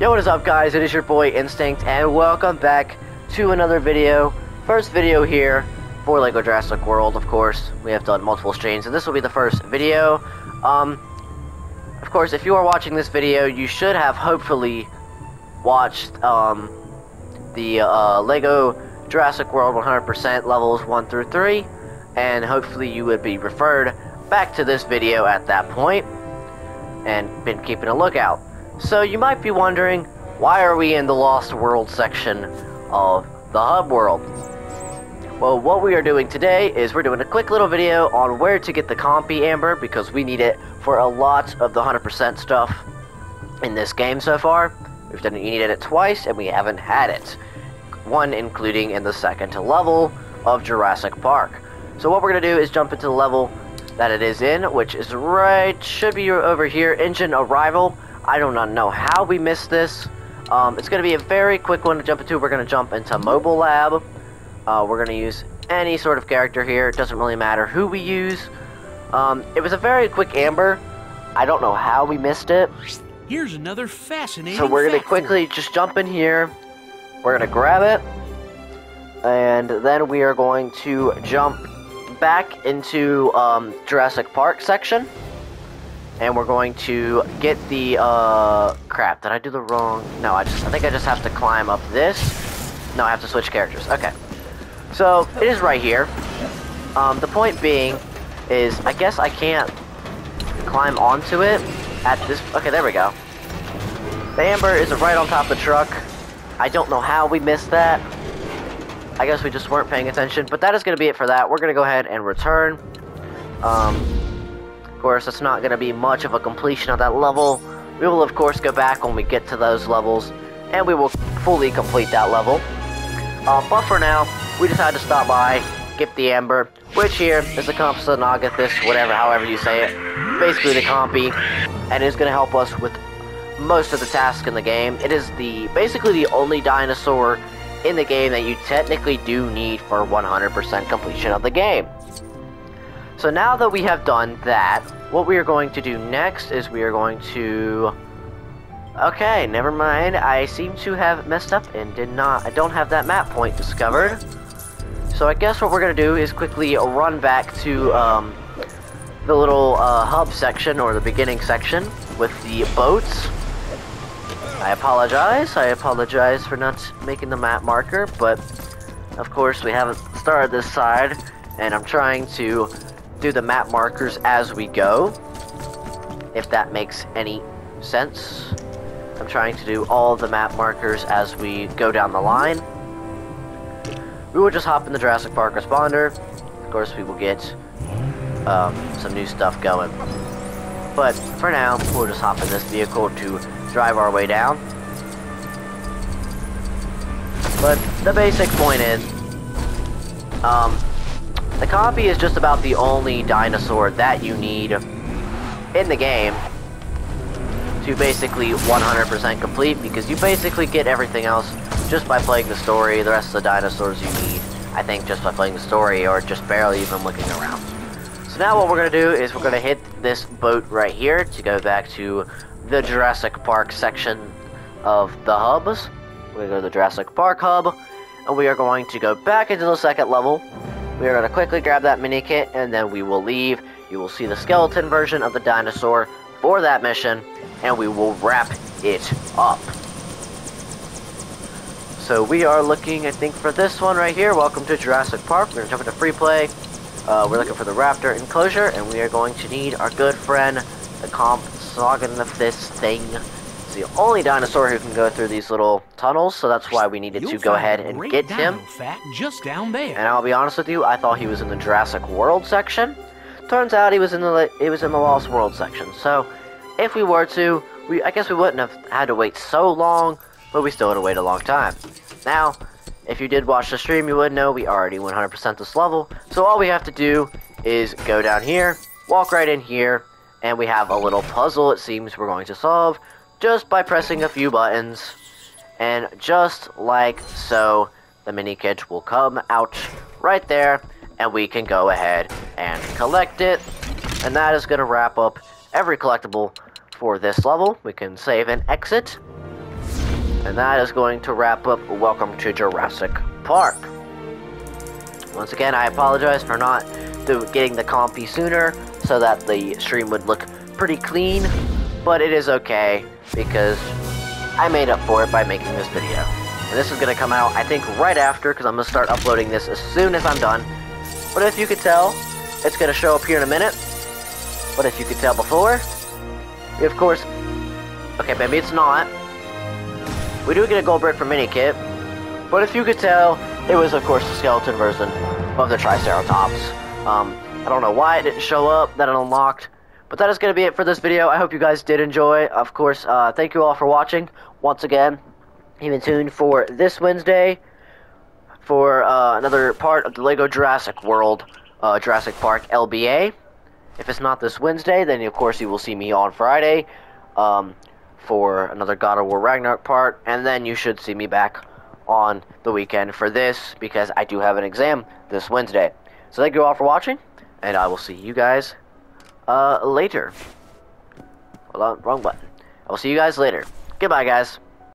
Yo, what is up guys? It is your boy Instinct and welcome back to another video. First video here for LEGO Jurassic World, of course. We have done multiple streams and this will be the first video. Um, of course, if you are watching this video, you should have hopefully watched um, the uh, LEGO Jurassic World 100% levels 1 through 3 and hopefully you would be referred back to this video at that point and been keeping a lookout. So you might be wondering, why are we in the Lost World section of the Hub World? Well, what we are doing today is we're doing a quick little video on where to get the Compy Amber because we need it for a lot of the 100% stuff in this game so far. We've done needed it twice and we haven't had it. One including in the second level of Jurassic Park. So what we're going to do is jump into the level that it is in, which is right, should be over here, InGen Arrival. I do not know how we missed this. Um, it's going to be a very quick one to jump into. We're going to jump into Mobile Lab. Uh, we're going to use any sort of character here. It doesn't really matter who we use. Um, it was a very quick amber. I don't know how we missed it. Here's another fascinating. So we're going to quickly just jump in here. We're going to grab it. And then we are going to jump back into um, Jurassic Park section and we're going to get the, uh, crap, did I do the wrong, no, I just, I think I just have to climb up this, no, I have to switch characters, okay, so, it is right here, um, the point being, is, I guess I can't climb onto it at this, okay, there we go, the Amber is right on top of the truck, I don't know how we missed that, I guess we just weren't paying attention, but that is going to be it for that, we're going to go ahead and return, um, of course, it's not going to be much of a completion of that level. We will, of course, go back when we get to those levels, and we will fully complete that level. Uh, but for now, we decided to stop by, get the Amber, which here is the Compsognathus, whatever, however you say it. Basically the Compy, and is going to help us with most of the tasks in the game. It is the basically the only dinosaur in the game that you technically do need for 100% completion of the game. So now that we have done that, what we are going to do next is we are going to... Okay, never mind. I seem to have messed up and did not... I don't have that map point discovered. So I guess what we're going to do is quickly run back to um, the little uh, hub section, or the beginning section, with the boats. I apologize. I apologize for not making the map marker, but of course we haven't started this side, and I'm trying to do the map markers as we go, if that makes any sense. I'm trying to do all the map markers as we go down the line. We will just hop in the Jurassic Park responder. Of course, we will get um, some new stuff going. But for now, we'll just hop in this vehicle to drive our way down. But the basic point is, um, the Compy is just about the only dinosaur that you need in the game to basically 100% complete because you basically get everything else just by playing the story, the rest of the dinosaurs you need, I think just by playing the story or just barely even looking around. So now what we're going to do is we're going to hit this boat right here to go back to the Jurassic Park section of the hubs. We're going to go to the Jurassic Park hub, and we are going to go back into the second level, we are going to quickly grab that mini kit and then we will leave. You will see the skeleton version of the dinosaur for that mission and we will wrap it up. So we are looking, I think, for this one right here. Welcome to Jurassic Park. We're going to jump into free play. Uh, we're looking for the raptor enclosure and we are going to need our good friend, the Compsognathus thing the only dinosaur who can go through these little tunnels, so that's why we needed You'll to go ahead and get him. Just down there. And I'll be honest with you, I thought he was in the Jurassic World section. Turns out he was in the he was in the Lost World section. So, if we were to, we I guess we wouldn't have had to wait so long, but we still had to wait a long time. Now, if you did watch the stream, you would know we already 100% this level. So all we have to do is go down here, walk right in here, and we have a little puzzle it seems we're going to solve just by pressing a few buttons. And just like so, the mini kit will come out right there, and we can go ahead and collect it. And that is going to wrap up every collectible for this level. We can save and exit. And that is going to wrap up Welcome to Jurassic Park. Once again, I apologize for not getting the compy sooner so that the stream would look pretty clean, but it is okay because I made up for it by making this video. And this is going to come out, I think, right after because I'm going to start uploading this as soon as I'm done. But if you could tell, it's going to show up here in a minute. But if you could tell before, of course, okay, maybe it's not. We do get a gold brick for mini kit, but if you could tell, it was of course the skeleton version of the Triceratops. Um, I don't know why it didn't show up, that it unlocked, but that is going to be it for this video. I hope you guys did enjoy. Of course, uh, thank you all for watching. Once again, even tuned for this Wednesday for uh, another part of the LEGO Jurassic World uh, Jurassic Park LBA. If it's not this Wednesday, then of course you will see me on Friday um, for another God of War Ragnarok part, and then you should see me back on the weekend for this because I do have an exam this Wednesday. So thank you all for watching, and I will see you guys uh, later. Hold on, wrong button. I will see you guys later. Goodbye, guys.